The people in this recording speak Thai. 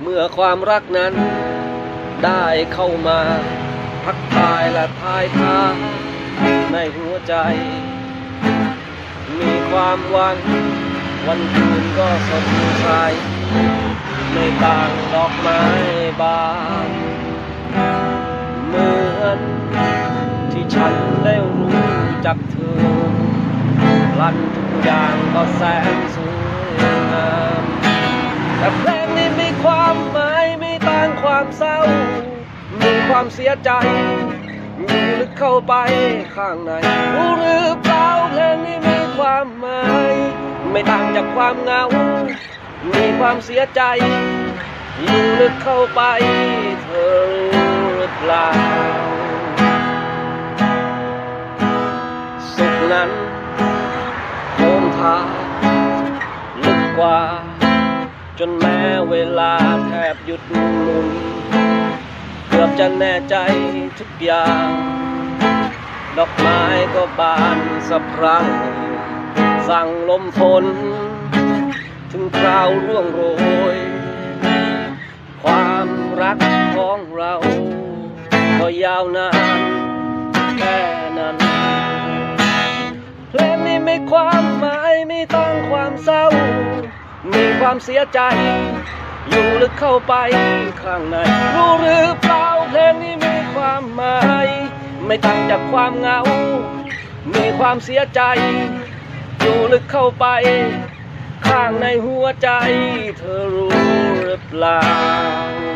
เมื่อความรักนั้น ได้เข้ามาพักทายและทายทางในหัวใจ มีความหวัง วันคืนก็สดใสไม่ต่างดอกไม้บานเหมือนที่ฉันได้รู้จักเธอลันทุกอย่างก็แสนสวย งามแต่เพลงนี้มีความหมายไม่ต่างความเศร้า มีความเสียใจอยู่ลึกเข้าไปข้างใน รู้หรือเปล่าเพลงนี้มีความหมาย ไม่ต่างจากความเหงา มีความเสียใจ อยู่ลึกเข้าไปเธอรู้หรือเปล่า กว่า จนแม้เวลาแทบหยุดหมุน เกือบจะแน่ใจทุกอย่าง ดอกไม้ก็บานสะพรั่ง สั่งลมฝน ถึงคราวร่วงโรย ความรักของเรา ก็ยาวนานแค่นั้นเพลงนี้ไมีความหมายไมีตั้งความเศร้า มีความเสียใจ อยู่ลึกเข้าไปข้างใน รู้หรือเปล่าเพลงนี้มีความหมาย ไม่ต่างจากความเหงา มีความเสียใจ อยู่ลึกเข้าไป ข้างในหัวใจ เธอรู้หรือเปล่า